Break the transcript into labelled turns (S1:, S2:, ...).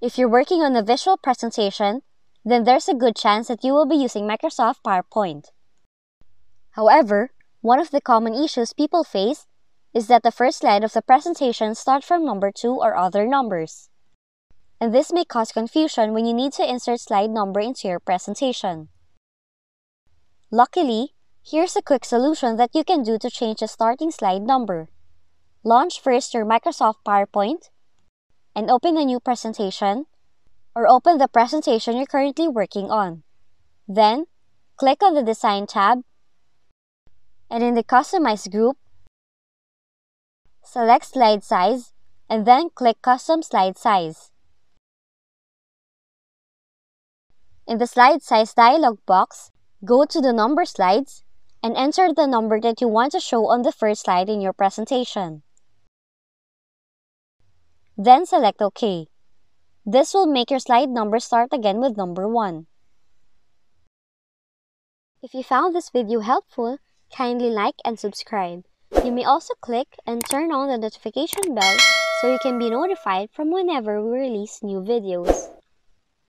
S1: If you're working on a visual presentation, then there's a good chance that you will be using Microsoft PowerPoint. However, one of the common issues people face is that the first slide of the presentation starts from number 2 or other numbers. And this may cause confusion when you need to insert slide number into your presentation. Luckily, here's a quick solution that you can do to change the starting slide number. Launch first your Microsoft PowerPoint and open a new presentation or open the presentation you're currently working on. Then, click on the Design tab and in the Customize group, select Slide Size and then click Custom Slide Size. In the Slide Size dialog box, go to the Number Slides and enter the number that you want to show on the first slide in your presentation. Then select OK. This will make your slide number start again with number 1. If you found this video helpful, kindly like and subscribe. You may also click and turn on the notification bell so you can be notified from whenever we release new videos.